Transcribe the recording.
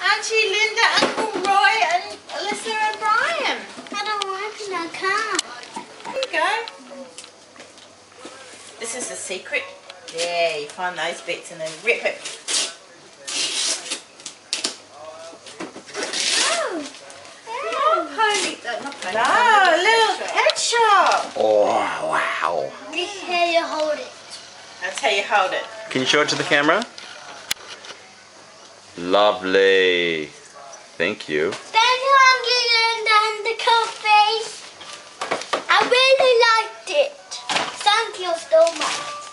Auntie Linda, Uncle Roy, and Alyssa and Brian. I don't want to, I can't. There you go. This is the secret. Yeah, you find those bits and then rip it. Oh. Oh, pony. uh, Not pony. No, a little pet shop. Oh, wow. This is how you hold it. That's how you hold it. Can you show it to the camera? Lovely. Thank you. Thank you, Auntie Linda, and the coffee. I really liked it. Thank you so much.